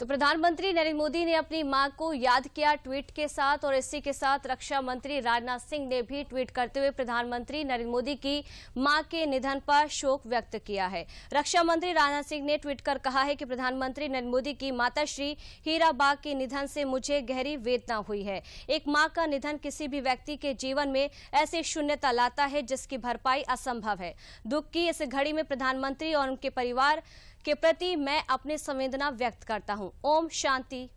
तो प्रधानमंत्री नरेंद्र मोदी ने अपनी माँ को याद किया ट्वीट के साथ और इसी के साथ रक्षा मंत्री राजनाथ सिंह ने भी ट्वीट करते हुए प्रधानमंत्री नरेंद्र मोदी की माँ के निधन पर शोक व्यक्त किया है। रक्षा मंत्री राजनाथ सिंह ने ट्वीट कर कहा है कि प्रधानमंत्री नरेंद्र मोदी की माता श्री हीरा बाग के निधन से मुझे गहरी वेदना हुई है। एक माँ का निधन किसी भी व्यक्ति के जीवन में ऐसी शून्यता लाता है जिसकी भरपाई असंभव है। दुख की इस घड़ी में प्रधानमंत्री और उनके परिवार के प्रति मैं अपनी संवेदना व्यक्त करता हूँ। ओम शांति।